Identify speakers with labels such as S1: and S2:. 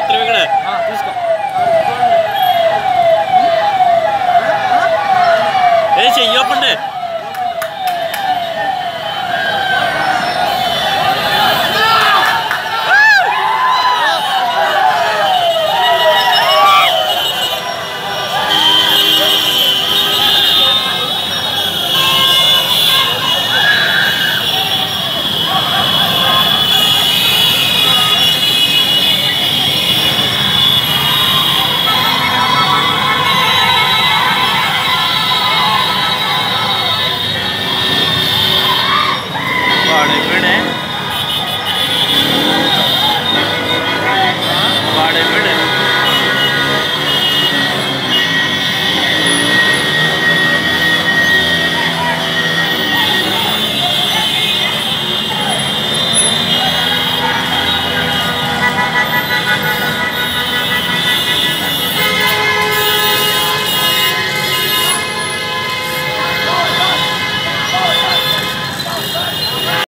S1: ఎత్తులు ఇక్కడ తీసుకో